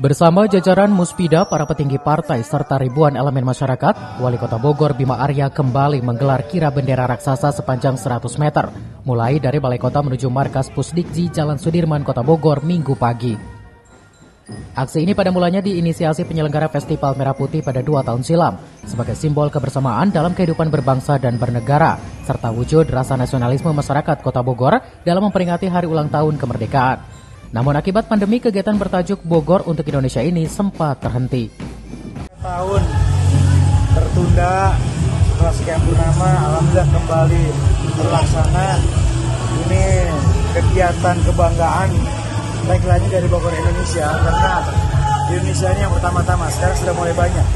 Bersama jajaran Muspida, para petinggi partai, serta ribuan elemen masyarakat, Wali Kota Bogor Bima Arya kembali menggelar kira bendera raksasa sepanjang 100 meter, mulai dari Balai Kota menuju markas Pusdikji Jalan Sudirman, Kota Bogor, Minggu pagi. Aksi ini pada mulanya diinisiasi penyelenggara Festival Merah Putih pada dua tahun silam, sebagai simbol kebersamaan dalam kehidupan berbangsa dan bernegara, serta wujud rasa nasionalisme masyarakat Kota Bogor dalam memperingati hari ulang tahun kemerdekaan. Namun akibat pandemi kegiatan bertajuk Bogor untuk Indonesia ini sempat terhenti. Tahun tertunda sekian purnama, alhamdulillah kembali terlaksana. Ini kegiatan kebanggaan lagi-lagi dari Bogor Indonesia karena Indonesia ini yang pertama-tama sekarang sudah mulai banyak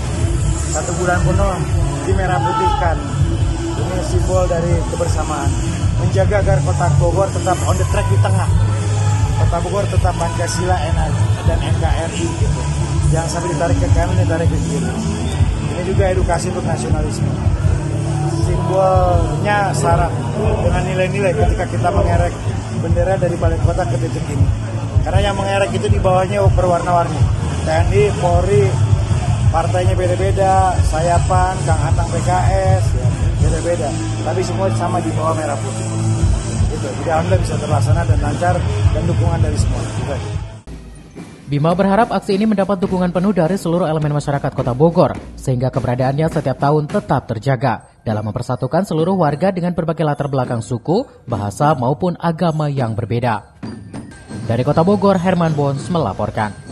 satu bulan penuh di merah putihkan ini simbol dari kebersamaan menjaga agar kota Bogor tetap on the track di tengah Kota Bogor tetap Pancasila dan NKRI gitu. Jangan sampai ditarik ke kanan, ditarik ke kiri. Ini juga edukasi untuk nasionalisme. Simbolnya syarat dengan nilai-nilai ketika kita mengerek bendera dari balik kota ke titik ini. Karena yang mengerek itu di bawahnya berwarna-warni. TNI, Polri, partainya beda-beda, Sayapan, Kang Atang PKS, ya, beda-beda. Tapi semua sama di bawah merah putih alhamdulillah bisa terlaksana dan lancar dan dukungan dari semua. Gitu. Bima berharap aksi ini mendapat dukungan penuh dari seluruh elemen masyarakat Kota Bogor, sehingga keberadaannya setiap tahun tetap terjaga dalam mempersatukan seluruh warga dengan berbagai latar belakang suku, bahasa maupun agama yang berbeda. Dari Kota Bogor, Herman Bons melaporkan.